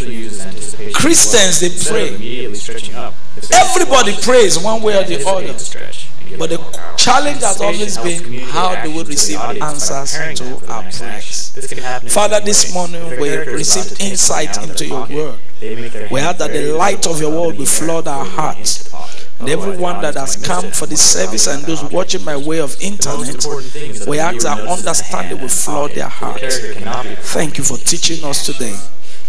actually uses anticipation. Christians, they pray. Immediately stretching up. Everybody prays one way or the other. the stretch and give But the it more power. challenge has always been how do we action to the receive answers to them for the our prayers. Father, this morning we received insight something out of into your word. they make their We ask that the light of your word will flood our hearts. into the pocket. And everyone that has come for this service and those watching by way of internet, important thing is that we ask that understanding will flood their hearts. character cannot be Thank you for teaching us today.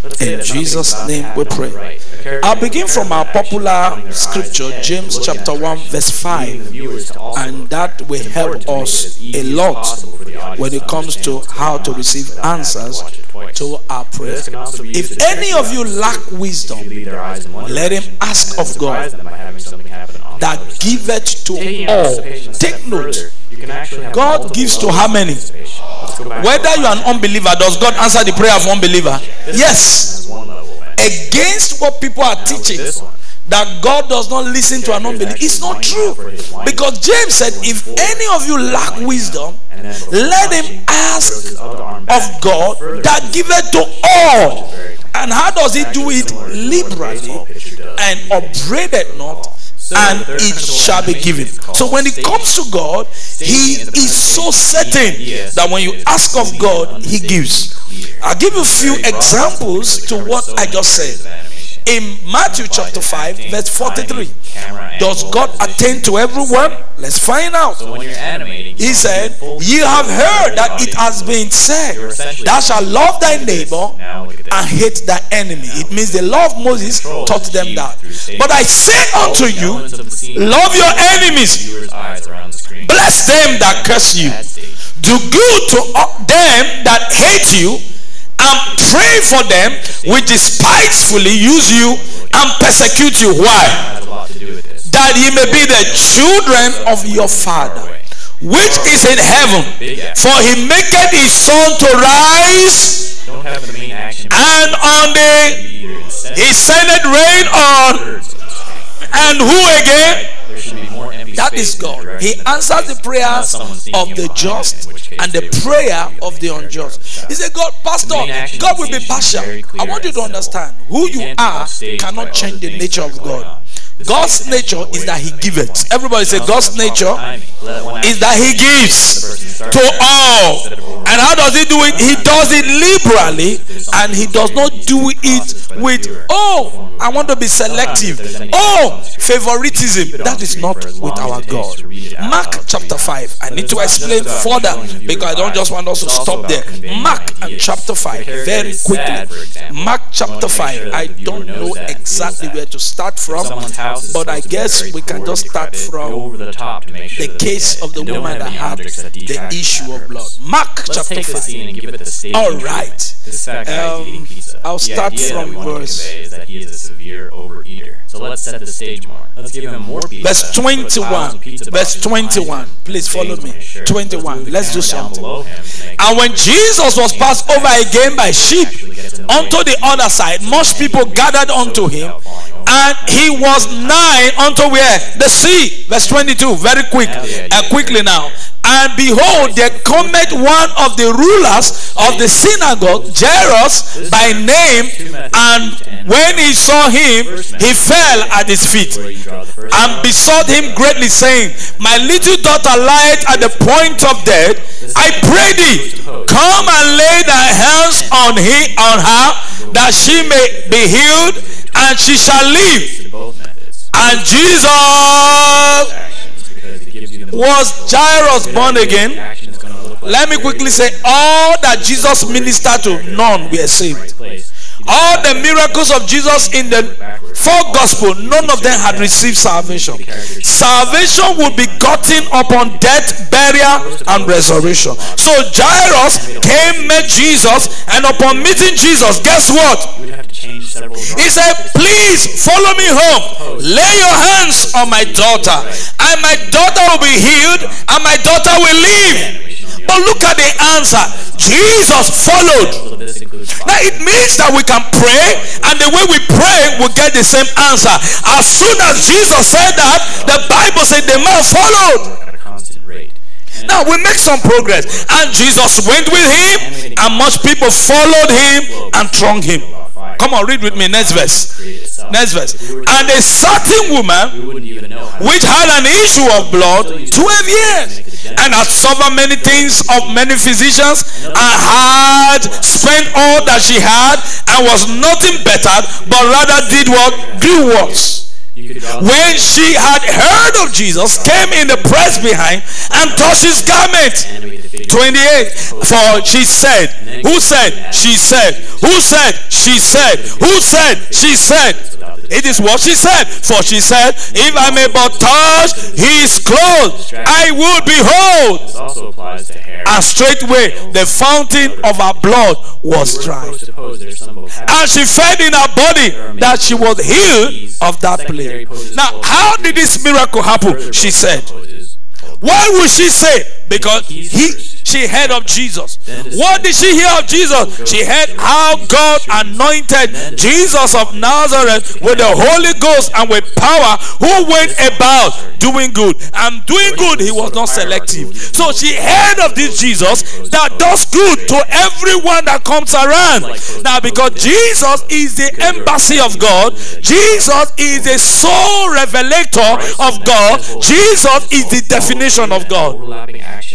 In Jesus' is about to name we happen on the pray. right. A character I'll begin from our popular turning their eyes scripture, James chapter 1, verse 5. viewers to also And that will help important to make it us a lot possible for the audience when it comes to how to receive without having to answers watch it twice. to our This prayers. can also be used If any of you lack wisdom, lead their eyes in one let him ask of God them by having something happen on the that other side. giveth to Taking all. anticipation a step Take note. further, you can actually have God gives to how many? anticipation. Let's go back to Whether you are an unbeliever, does God answer the prayer of unbeliever? Yes. One level of anticipation. Against what people are teaching, that God does not listen to an unbeliever. It's not true. Because James said, if any of you lack wisdom, and then before let him ask throws his other arm of God that into giveth to all. And how does he do it? Liberally and upbraided not, and it shall be given. So when it comes to God, he is so certain that when you ask of God, he gives. I'll give you a few examples to what I just said. In Matthew chapter 5, verse 43, does God attend to everyone? Let's find out. So animating, He said, Ye have heard that it has been said, Thou shalt love thy neighbor Now look at this. and hate thy enemy. It means the law of Moses taught them that. But I say unto you, Elements of the scene love your enemies, viewers' eyes around the screen. bless them that curse you, do good to them that hate you, for them which despitefully use you and persecute you. Why? That ye may be the children of your Father which is in heaven. For he maketh his sun to rise, and on the he sendeth rain on, and who again? There should be more empty That is God. He answers the prayers unless someone's sneaking of the just in which case and the prayer of the unjust. He said, God, Pastor, God will be scene should be partial. I want you to understand who You you can't be are cannot change the nature of God. God's nature is that He giveth. Everybody say, God's nature timing. Let one is that He gives to all. Instead of overreacting. And how does He do it? He does it liberally, and He does not do it with, oh, I want to be selective. Oh, favoritism. That is not with our God. Mark chapter 5. I need to explain further because I don't just want us to stop there. Mark and chapter 5, very quickly. Mark chapter 5. I don't know exactly where to start from, Someone's house is but I supposed to be guess we can just start from the top to make sure the case of the woman that had the issue of blood. Mark Let's chapter take the 5. scene and give it the staging All right. This fat guy is Um, eating pizza. I'll The start idea that from we want to verse- convey is that he is a severe overeater. So let's set the stage more. Let's give him more pizza. Verse put 21. piles of pizza Verse 21. Please follow me. 21. move the Let's do something. And when Jesus was passed over again by sheep unto the other side, much people gathered unto him, and he was nigh unto where? The sea. Verse 22. Very quick. Uh, quickly now. And behold, there cometh one of the rulers of the synagogue, Jairus by name, and when he saw him, he fell at his feet where you draw the first and besought him greatly, saying, My little daughter lieth at the point of death. I pray thee, come and lay thy hands on he on her, that she may be healed, and she shall live. And Jesus was Jairus born again. Let me quickly say, all that Jesus ministered to, none were saved. All the miracles of Jesus in the four gospel, none of them had received salvation. Salvation would be gotten upon death, burial, and resurrection. So Jairus came, met Jesus, and upon meeting Jesus, guess what? He said, Please follow me home. Lay your hands on my daughter, and my daughter will be healed, and my daughter will live. But look at the answer. Jesus followed. Now it means that we can pray, and the way we pray, we get the same answer. As soon as Jesus said that, the Bible said the man followed. Now we make some progress, and Jesus went with him, and much people followed him and thronged him. Come on, read with me. Next verse. Next verse. And a certain woman which had an issue of blood 12 years and had suffered many things of many physicians and had spent all that she had and was nothing better but rather did what? Do worse. When she had heard of Jesus, came in the press behind and touched his garment. 28. For she said, Who said? She said. Who said? She said. Who said? She said. It is what she said. For she said, If I may but touch his clothes, I will be whole. And straightway the fountain of her blood was dry. And she felt in her body that she was healed of that plague. Now, how did this miracle happen? She said. Why would she say? Because he she heard of Jesus. What did she hear of Jesus? She heard how God anointed Jesus of Nazareth with the Holy Ghost and with power, who went about doing good. And doing good, he was not selective. So she heard of this Jesus that does good to everyone that comes around. Now, because Jesus is the embassy of God, Jesus is the sole revelator of God, Jesus is the definition of God.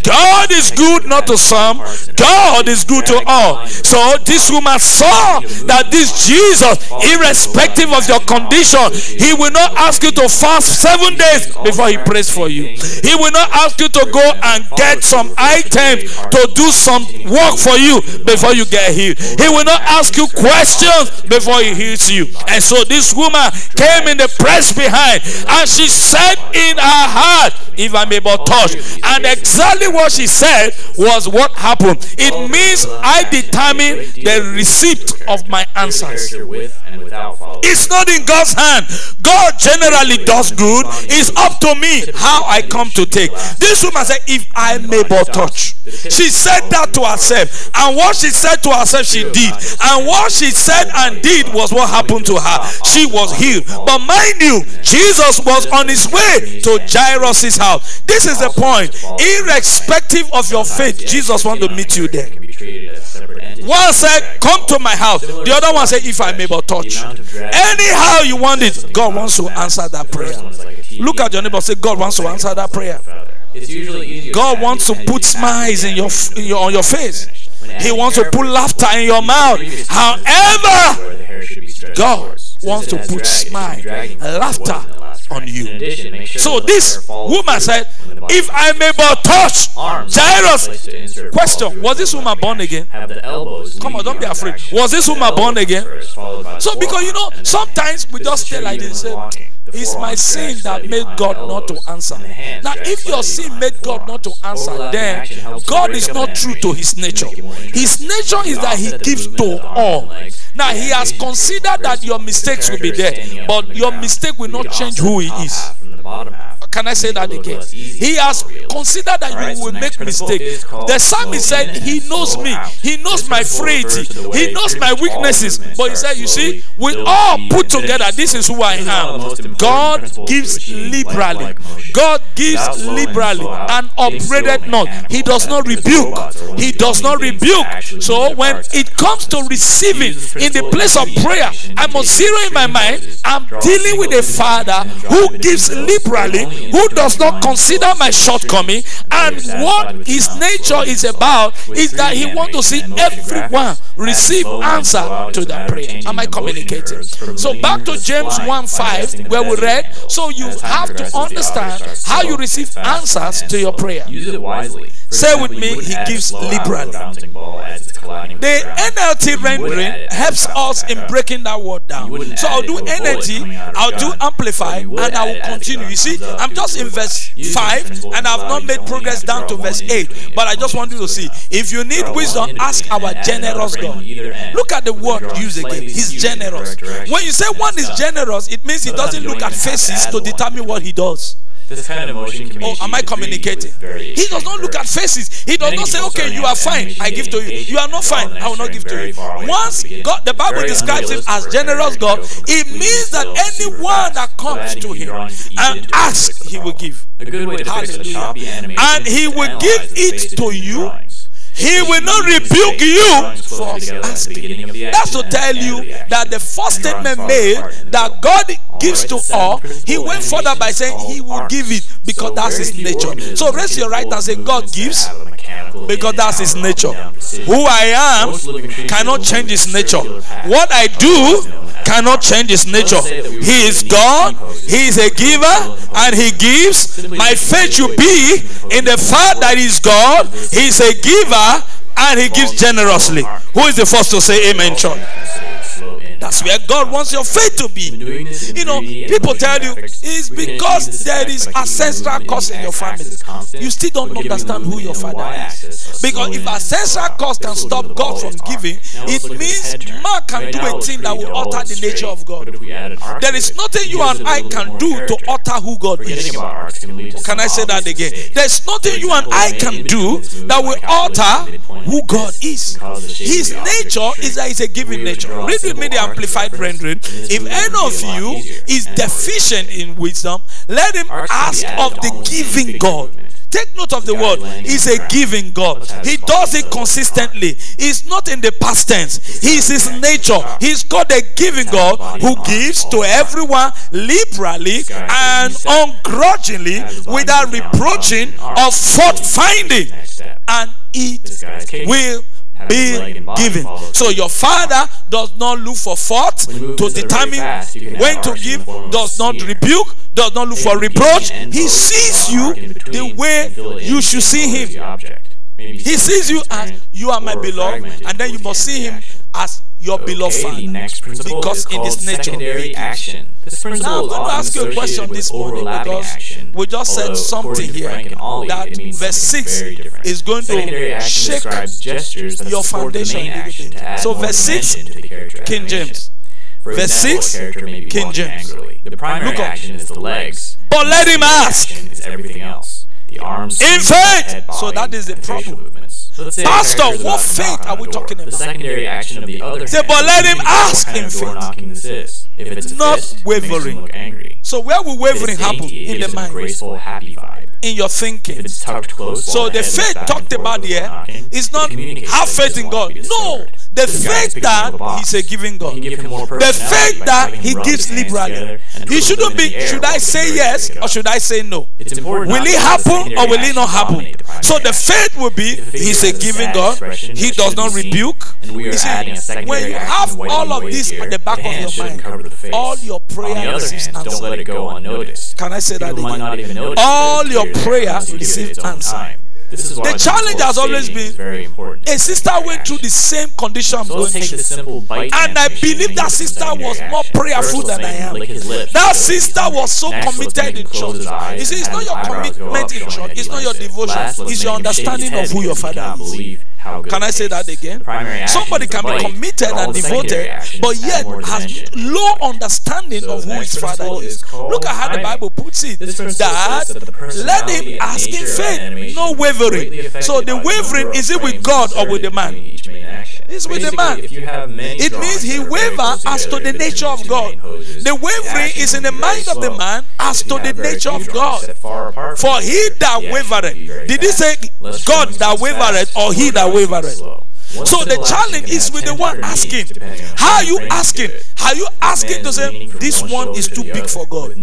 God is good not to some, God is good to all. So this woman saw that this Jesus, irrespective of your condition, he will not ask you to fast seven days before he prays for you. He will not ask you to go and get some items to do some work for you before you get healed. He will not ask you questions before he heals you. And so this woman came in the press behind and she said in her heart, if I'm able to touch. And exactly what she said was what happened. It means I determine the receipt of my answers. It's not in God's hand. God generally does good. It's up to me how I come to take. This woman said, If I may but touch. She said that to herself. And what she said to herself, she did. And what she said and did was what happened to her. She was healed. But mind you, Jesus was on his way to Jairus' house. This is the point. Irrespective of your faith, Jesus wants to meet you there. One said, Come to my house. The other one said, If I may but touch. Anyhow you want it, God wants to answer that prayer. Look at your neighbor say, God wants to answer that prayer. God wants to put smiles in your, in your on your face. He wants to put laughter in your mouth. However, God wants to put smile, laughter on you. So this woman said, If I may but touch Jairus. Question Was this woman born again? Come on, don't be afraid. Was this woman born again? So, because you know, sometimes we just stay like this. Eh? It's my sin that made God not to answer. Now, if your sin made God not to answer, then God is not true to his nature. His nature is that he gives to all. Now, he has considered that your mistakes will be there, but your mistake will not change who he is. Can I say that again? He has considered that you will make mistakes. The psalmist said, He knows me. He knows my frailty. He knows my weaknesses. But he said, You see, we all put together, this is who I am. God gives liberally. God gives liberally and upbraided not. He does not rebuke. He does not rebuke. So when it comes to receiving in the place of prayer, I must zero in my mind. I'm dealing with a father who gives liberally who does not consider my shortcoming and what his nature is about is that he wants to see everyone receive answer to that prayer. Am I communicating? So back to James 1 5 where we read, so you have to understand how you receive answers to your prayer. Use it wisely. Say with me, he gives liberally. The NLT rendering helps us in breaking that word down. So I'll do NLT, I'll do amplify, and I will continue. You see, I'm just in verse 5 and I've not made progress down to verse 8. But I just want you to see. If you need wisdom, ask our generous God. Look at the word used again. He's generous. When you say one is generous, it means he doesn't look at faces to determine what he does. This kind of emotion can Oh, am I communicating? He does not look at faces. He does not say, okay, you are fine, I give to you. You are not fine, I will not give to you. Once God, the Bible describes him as generous God, it means that anyone that comes to him and asks, he will give. A good way to fix a choppy animation And he will give it to you He will not rebuke you for asking. That's to tell you that the first statement made that God gives to all, he went further by saying he will give it because that's his nature. So raise your right and say, God gives because that's his nature. Who I am cannot change his nature. What I do cannot change his nature. He is God, he is a giver, and he gives. My faith should be in the fact that he's God, he's a giver, and he gives generously. Who is the first to say amen, church? That's where God wants your faith to be. You know, people tell you it's because there is ancestral curse in your family. You still don't understand who your father is. Because if ancestral curse can stop God from giving, it means man can do a thing that will alter the nature of God. There is nothing you and I can do to alter who God is. Can I say that again? There's nothing you and I can do that will alter who God is. His nature is that he's a giving nature. Read with me the amplified rendering. If any of you is deficient in wisdom, let him ask of the giving God. Take note of the word. He's a giving God. He does it consistently. He's not in the past tense. He's his nature. He's called a giving God who gives to everyone liberally and ungrudgingly without reproaching or fault finding. And it will be given. So your father does not look for fault to determine when to give, does not rebuke, does not look for reproach. He sees you the way you should see him. He sees you as you are my beloved, and then you must see him as your okay, beloved father. Next principle because in this nature, secondary action. This principle now I'm going to ask you a question this morning because action, we just said something here Ollie, that verse 6 is going to shake your foundation. So verse 6, King James. For verse 6, King James. The primary Look action is the legs. But let him ask. Is everything else. The arms, in faith. So that is the problem. Pastor, what faith are we talking about? The secondary action of the other Say, but let him ask in faith. If it's not fist, wavering. So where will wavering happen in the mind? Graceful, happy vibe. In your thinking. If it's tucked close so the faith talked about here is not have faith in God. No. The faith that he's a giving God. The faith that he gives liberally. He shouldn't be, should I say yes or should I say no? Will it happen or will it not happen? So the faith will be he's a giving God. He does not rebuke. You see, when you have all of this at the back of your mind, all your prayers receives Don't let it go unnoticed. Can I say that again? All your prayers receive answer the challenge has always been very important. A sister went through the same condition I'm going through. And I believe that sister was more prayerful than I am. That sister was so committed in church. You see, it's not your commitment in church, it's not your devotion, it's your understanding of who your father is. Can I say that again? Somebody can be committed and devoted, but yet has low understanding of who his father is. Look at how the Bible puts it. That let him ask in faith, no wavering. So the wavering is it with God or with the man? It's with the man. It means he wavers as to the nature of God. The wavering is in the mind of the man as to the nature of God. For he that wavereth, did he say God that wavereth or he that wavereth? So the challenge is with the one asking. How are you asking? Are you asking to say, this one is too big for God?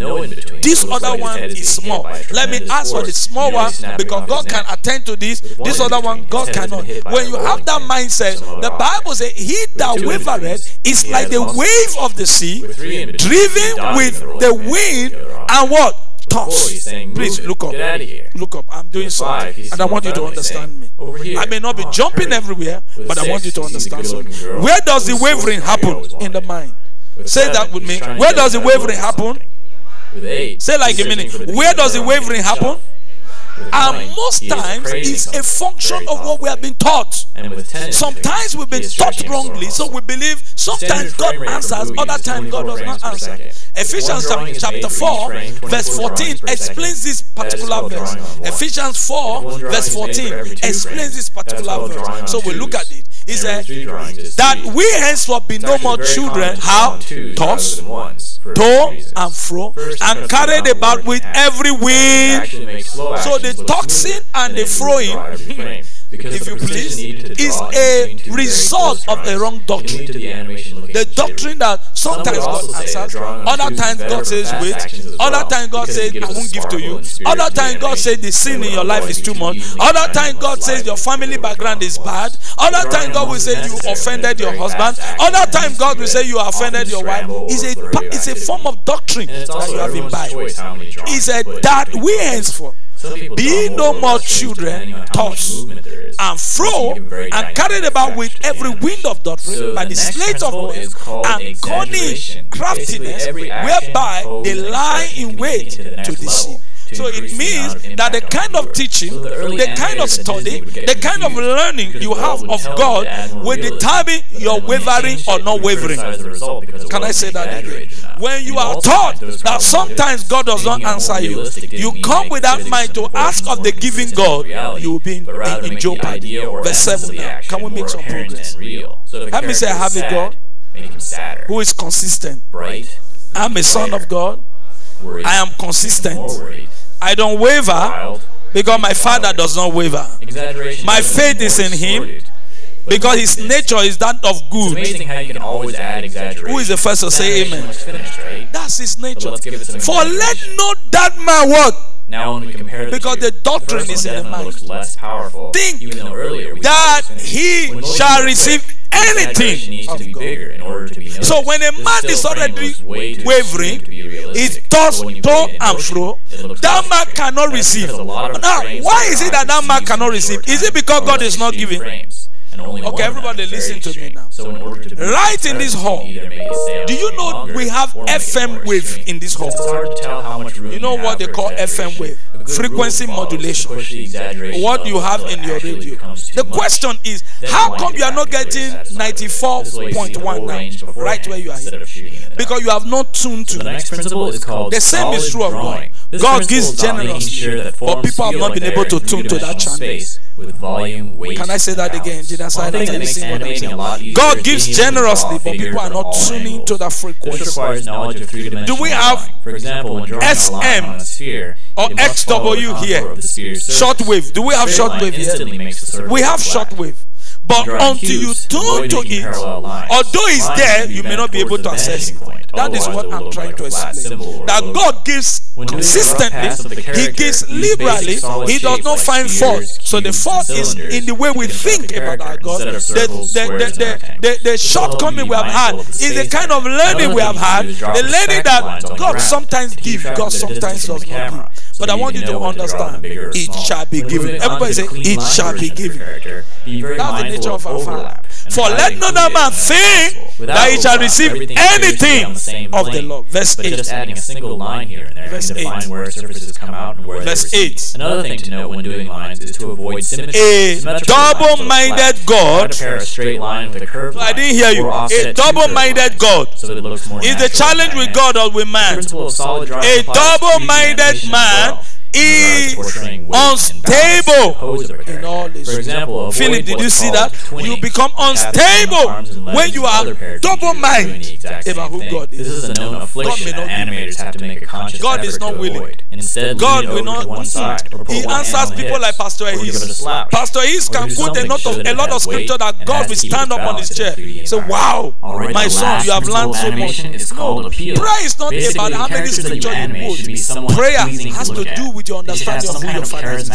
This other one is small. Let me ask for the small one because God can attend to this. This other one, God cannot. When you have that mindset, the Bible says, He that wavereth is like the wave of the sea, driven with the wind and what? Toss. Please look up. Look up. I'm doing something. And I want you to understand me. I may not be jumping everywhere, but I want you to understand something. Where does the wavering happen in the mind? Say that with me. Where does the wavering happen? Say like a minute. Where does the wavering happen? And most times it's a function of what we have been taught. Sometimes we've been taught wrongly, so we believe sometimes God answers, other times God does not answer. Ephesians chapter 4, verse 14 explains this particular verse. Ephesians 4, verse 14 explains this particular verse. So we look at it. He said that we henceforth be no more children, how? Tossed, to and fro, and carried about with every wind. So the toxin and the throwing because if you please, is a result of a wrong doctrine. The doctrine that sometimes God answers, other times God says wait, other time God says I won't give to you, other time God says the sin in your life is too much, other time God says your family background is bad, other time God will say you offended your husband, other time God will say you offended your wife. It's a it's a form of doctrine that you have imbibed. Is that we henceforth be no more children, tossed and thrown, and carried about with every wind of doctrine so by the sleight of men and cunning craftiness whereby they lie in wait to deceive. So it means that the kind of teaching, so the, the kind of study, the kind of learning you have of God will determine your wavering or not wavering. Can I say that again? When you are taught that sometimes God does not answer you, you come with that mind to ask of the giving God, you will be in, in, in jeopardy. Verse 7 now. Can we make some progress? Let me say, I have a God who is consistent. I'm a son of God. I am consistent. I don't waver because my Father does not waver. My faith is in Him. Because his nature is that of good. Who is the first to say amen? That's his nature. For let not that man what? Now when we compare because the, two, the doctrine the is in the mind. Less powerful, Think that he shall receive anything of God. So when a man is already wavering, is tossed to and fro, that man cannot receive. Now, why is it that that man cannot receive? Is it because God is not giving? Frames and only okay, everybody listen to extreme. me now. So in order to right in this hall, do you know we have FM wave in this hall? It's hard to tell how much room you know what they call FM wave? Frequency modulation. What you have in your radio. The question is, how come you are not getting 94.19 right where you are? Because you have not tuned to. The next principle is called the same is true of God. This God gives generously, sure but people have not been able to tune to that channel. With volume, weight, Can I say that again? I. God gives generously, but people are not tuning to that frequency. Do we have, for example, SM or XW here? Shortwave. Do we have shortwave here? We have shortwave. But until you tune to it, although it's there, you may not be able to access it. That is what I'm trying to explain. That God gives consistently, He gives liberally, He does not find fault. So the fault is in the way we think about our God. The, the, the, the, shortcoming we have had is the kind of learning we have had, the learning that God sometimes gives, God sometimes does not give. But I want you to understand, it shall be given. Everybody say, it shall be given. That's the nature of our Father. For let not a man think that he shall receive anything of the Lord. Verse 8. just adding a single line here and there can define where surfaces come out and where they 8. Another thing to note when doing lines is to avoid symmetry. A double-minded God. A I didn't hear you. A double-minded God. Is the challenge with God or with man? A double-minded man is unstable in all his For example, Philip, did you see that? You become unstable when you are double-minded about who God is. This is a known affliction God that animators have to make a conscious God effort is not to willing. avoid. Instead, God will not. One side, he answers people like Pastor Ehis. Pastor Ehis can quote a lot of a lot of scripture that God will stand up on his chair. Say, "Wow, my son, you have learned so much." It's called. Prayer is not about how many scripture you quote. Prayer has to, to do with your understanding of who your father is.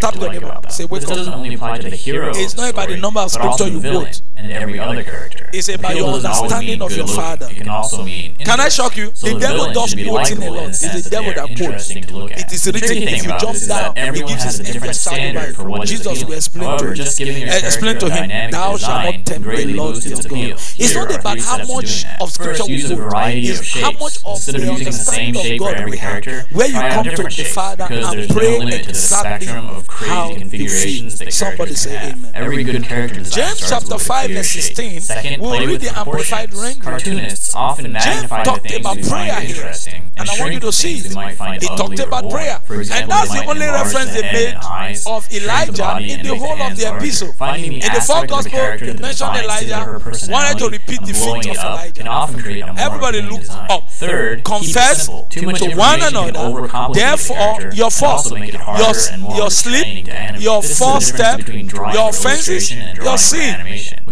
Tap your like neighbor. Say, wake this doesn't only apply to the hero. It's not about the number of scripture you quote. And every other character. It's about your understanding of your father. It can also mean. Can I shock you? So the, the devil does quoting a lot. It's the devil that quotes. It is written. If you jump down, it gives us different standard for what Jesus will explain to him. Explain to him, thou shalt not tempt the Lord your God. It's not about how much of scripture we quote. It's how much of the understanding of God we have. Where you come to the Father and pray exactly of crazy how you configurations that Somebody characters say can have. amen. Every good character design James starts chapter with 5 clear verse shape. 16, Second, we'll play read with the Amplified proportions. rendering. Cartoonists often magnify the talked things about we prayer find here. interesting And I want you to see things it. we find He ugly talked about prayer. For example, And they that's the only reference they made and eyes, of Elijah in the whole of the epistle. In the four aspect of a gospel, character they that mention defines his or Elijah her wanted to repeat the feet blowing of Elijah. can often create a more Everybody appealing looked up. Third, confess to one another. Therefore, character your and fault, also make your, your sleep, animate. your This is the false difference step, your offenses, your sin.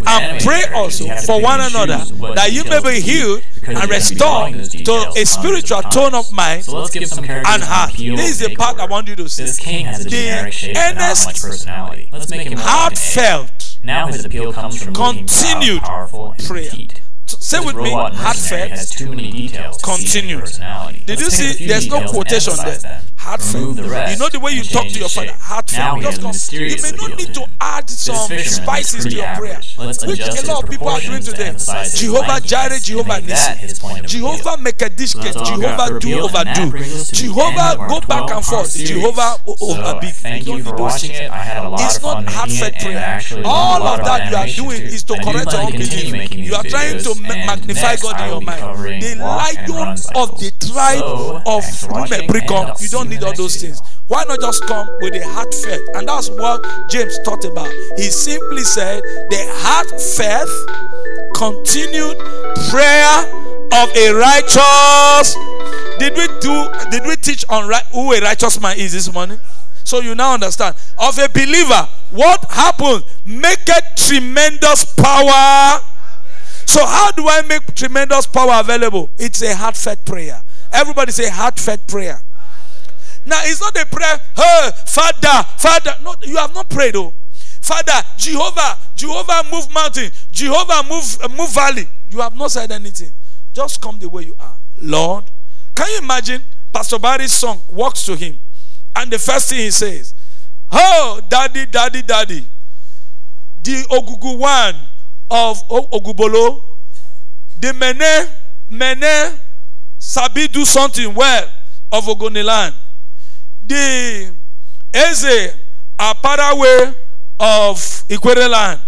And pray also you have to for one another that you may be healed and you're gonna be restored to a spiritual tone of mind So let's give some characters and heart. This is the part I want you to see. This king has a The generic shape and not earnest, much personality. Let's make him. Heartfelt, Now his appeal comes from Continued powerful, and prayer. say with me, heartfelt. has too many details Continued. Did you Let's take a see? There's no quotation there. Them. Remove the rest You know the way you talk to your the father. shape. Now Just come. You may not need to add some spices to your prayer. Let's which adjust a lot of people are doing to today. Jehovah Jireh, Jehovah that his point Nissi, Jehovah. Mekadishke, Jehovah do appeal, and that overdo, brings us to the end Jehovah go back 12 and forth. Jehovah o- So, overbid. Thank You for need those watching things. it. I had a lot It's of not fun making heartfelt it, and I prayer. actually learned a All of that you are doing is to do correct your unbelief. making You are trying to videos, ma- and magnify God in your mind. The lion of the tribe of thanks for watching, and Lumebricon. I'll You don't need all those things. Why not just come with a heartfelt? And that's what James taught about. He simply said the heart faith, continued prayer of a righteous. Did we do? Did we teach on ri- who a righteous man is this morning? So you now understand. Of a believer, what happened? Make a tremendous power. So how do I make tremendous power available? It's a heartfelt prayer. Everybody say heartfelt prayer. Now it's not a prayer, hey, Father, Father. No, you have not prayed though. Father, Jehovah, Jehovah move mountain, Jehovah move uh, move valley. You have not said anything. Just come the way you are. Lord, can you imagine Pastor Barry's song walks to him, and the first thing he says, Oh, daddy, daddy, daddy. The Ogugu one of Ogubolo, the Mene, Mene, Sabi do something well of Ogoniland. The Eze Aparawe of Ikwere.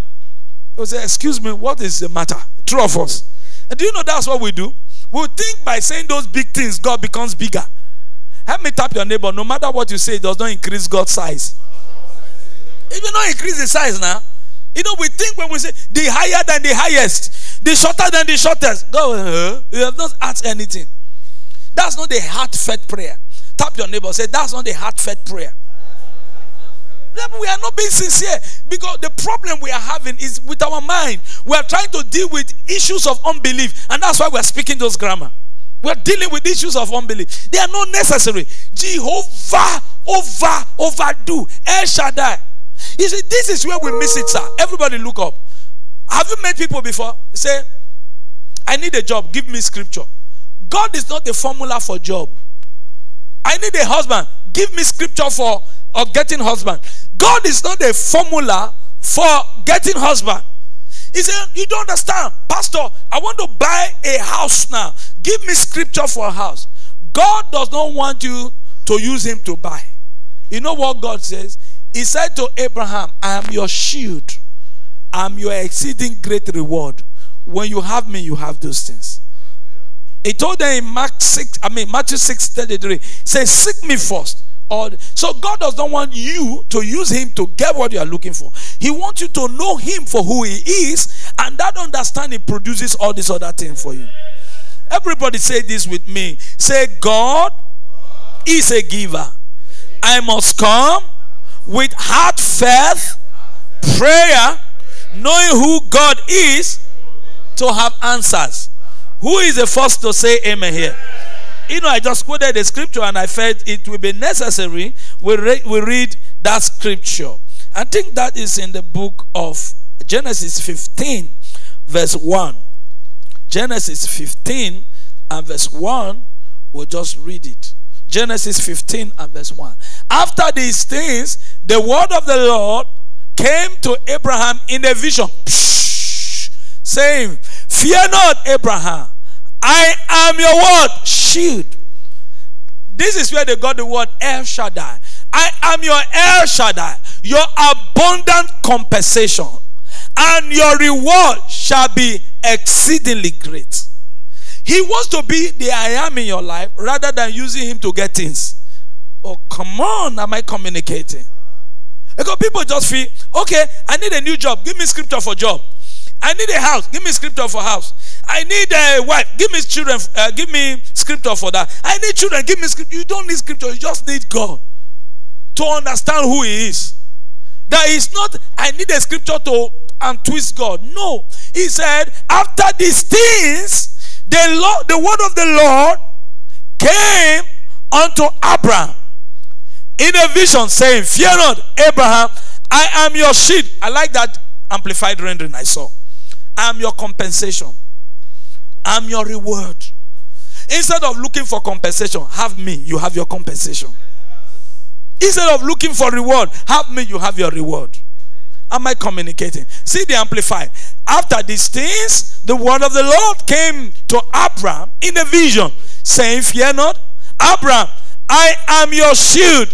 He say, Excuse me, what is the matter? Two of us. And do you know that's what we do? We think by saying those big things, God becomes bigger. Help me tap your neighbor. No matter what you say, it does not increase God's size. It will not increase the size now. You know, we think when we say the higher than the highest, the shorter than the shortest. God, uh, you have not asked anything. That's not a heartfelt prayer. Tap your neighbor. Say, that's not a heartfelt prayer. We are not being sincere because the problem we are having is with our mind. We are trying to deal with issues of unbelief, and that's why we are speaking those grammar. We are dealing with issues of unbelief. They are not necessary. Jehovah over overdo El Shaddai. You see, this is where we miss it, sir. Everybody, look up. Have you met people before? Say, I need a job. Give me scripture. God is not the formula for job. I need a husband. Give me scripture for of getting husband. God is not a formula for getting husband. He said, You don't understand, Pastor. I want to buy a house now. Give me scripture for a house. God does not want you to use him to buy. You know what God says? He said to Abraham, I am your shield. I am your exceeding great reward. When you have me, you have those things. He told them in Mark 6, I mean Matthew 6 33, say, seek me first. Or so God does not want you to use him to get what you are looking for. He wants you to know him for who he is, and that understanding produces all these other things for you. Everybody say this with me. Say, God is a giver. I must come with heartfelt prayer, knowing who God is, to have answers. Who is the first to say amen here? You know, I just quoted the scripture and I felt it will be necessary we, re- we read that scripture. I think that is in the book of Genesis 15, verse 1. Genesis 15 and verse 1, we'll just read it. Genesis 15 and verse 1. After these things, the word of the Lord came to Abraham in a vision, saying, Fear not, Abraham. I am your word, shield. This is where they got the word El Shaddai. I am your El Shaddai, your abundant compensation, and your reward shall be exceedingly great. He wants to be the I am in your life rather than using him to get things. Oh, come on, am I communicating? Because people just feel, okay, I need a new job. Give me scripture for job. I need a house. Give me scripture for house. I need a wife. Give me children. Uh, give me scripture for that. I need children. Give me scripture. You don't need scripture. You just need God to understand who He is. That is not. I need a scripture to and twist God. No, He said after these things, the Lord, the word of the Lord came unto Abraham in a vision, saying, "Fear not, Abraham. I am your shield." I like that amplified rendering I saw. I am your compensation. I'm your reward. Instead of looking for compensation, have me, you have your compensation. Instead of looking for reward, have me, you have your reward. Am I communicating? See the amplified. After these things, the word of the Lord came to Abraham in a vision, saying, Fear not, Abraham, I am your shield,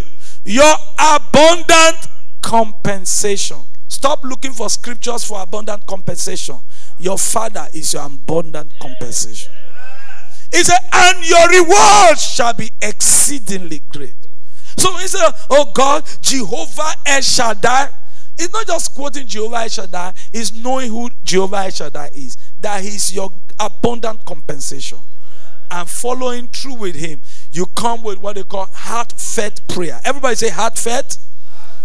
your abundant compensation. Stop looking for scriptures for abundant compensation. Your father is your abundant compensation. He said, and your reward shall be exceedingly great. So he said, Oh God, Jehovah El Shaddai. It's not just quoting Jehovah El Shaddai, it's knowing who Jehovah El Shaddai is. That he's your abundant compensation. And following through with him, you come with what they call heartfelt prayer. Everybody say heartfelt.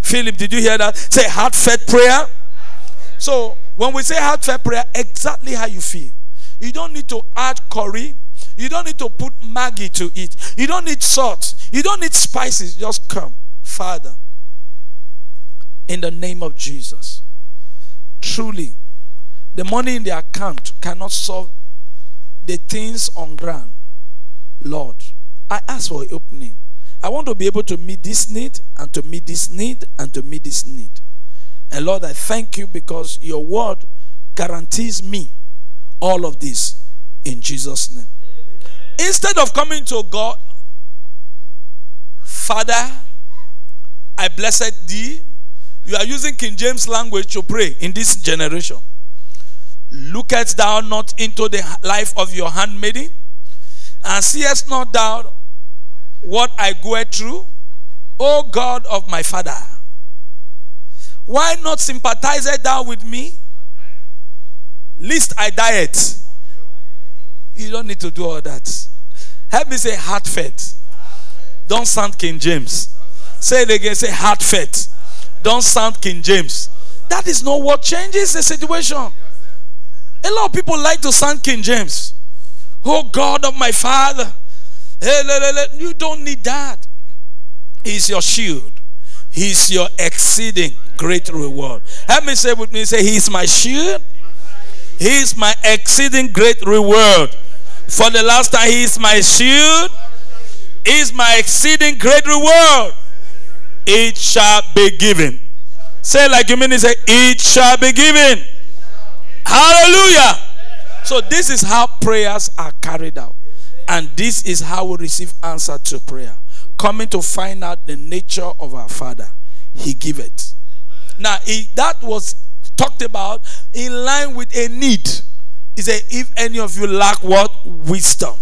Philip, did you hear that? Say heartfelt prayer. So when we say heartfelt prayer, exactly how you feel. You don't need to add curry. You don't need to put Maggi to it. You don't need salt. You don't need spices. Just come. Father, in the name of Jesus, truly, the money in the account cannot solve the things on ground. Lord, I ask for opening. I want to be able to meet this need and to meet this need and to meet this need. And Lord, I thank you because your word guarantees me all of this in Jesus' name. Instead of coming to God, Father, I blessed thee. You are using King James language to pray in this generation. Lookest thou not into the life of your handmaiden, and seest not thou what I go through, O God of my father? Why not sympathize thou with me? Least I diet. You don't need to do all that. Help me say heartfelt. Don't sound King James. Say it again. Say heartfelt. Don't sound King James. That is not what changes the situation. A lot of people like to sound King James. Oh God of my father. You don't need that. He's your shield. He's your exceeding great reward. Help me say with me, say, He's my shield. He's my exceeding great reward. For the last time, He is my shield. Is my exceeding great reward. It shall be given. Say like you mean it, say, It shall be given. Hallelujah. So this is how prayers are carried out. And this is how we receive answer to prayer. Coming to find out the nature of our Father. He giveth. Now, he, that was talked about in line with a need. He said, If any of you lack what? Wisdom.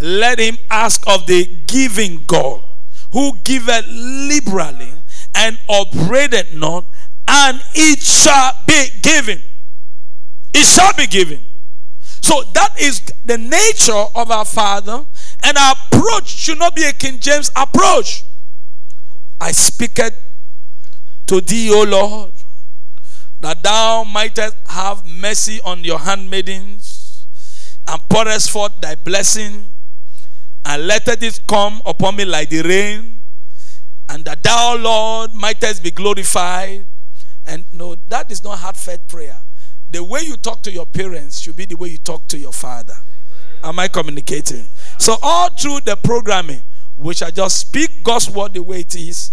Let him ask of the giving God, who giveth liberally and upbraideth not, and it shall be given. It shall be given. So that is the nature of our Father, and our approach should not be a King James approach. I speak it to thee, O Lord, that thou mightest have mercy on your handmaidens, and pourest forth thy blessing, and let it come upon me like the rain, and that thou, Lord, mightest be glorified. And no, that is not heartfelt prayer. The way you talk to your parents should be the way you talk to your father. Am I communicating? So, all through the programming, we shall just speak God's word the way it is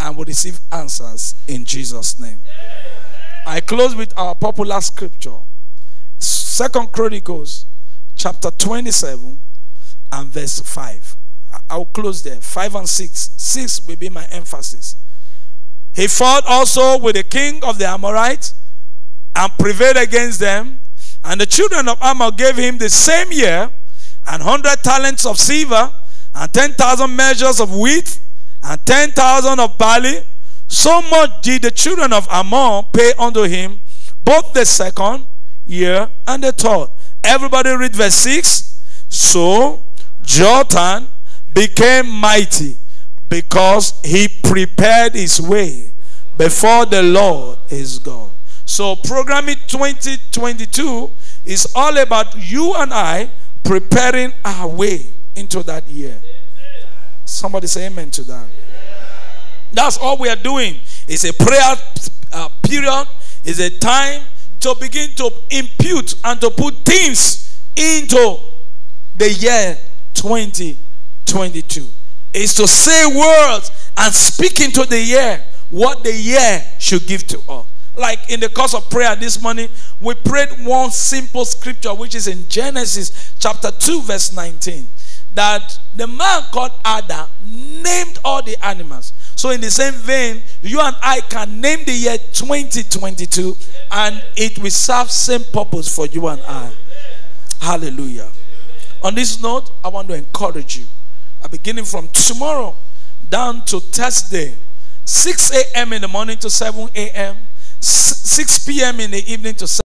and will receive answers in Jesus' name. I close with our popular scripture. Second Chronicles chapter 27 and verse 5. I'll close there. 5 and 6. 6 will be my emphasis. He fought also with the king of the Amorites and prevailed against them. And the children of Ammon gave him the same year and hundred talents of silver and ten thousand measures of wheat and ten thousand of barley. So much did the children of Ammon pay unto him, both the second year and the third. Everybody read verse 6. So Jotham became mighty because he prepared his way before the Lord his God. So programming 2022 is all about you and I preparing our way into that year. Somebody say amen to that. That's all we are doing. It's a prayer uh, period. It's a time to begin to impute and to put things into the year 2022. It's to say words and speak into the year what the year should give to us. Like in the course of prayer this morning, we prayed one simple scripture, which is in Genesis chapter 2, verse 19. That the man called Adam named all the animals. So, in the same vein, you and I can name the year 2022 and it will serve same purpose for you and I. Hallelujah. On this note, I want to encourage you. Beginning from tomorrow down to Thursday, 6 a.m. in the morning to 7 a.m., 6 p.m. in the evening to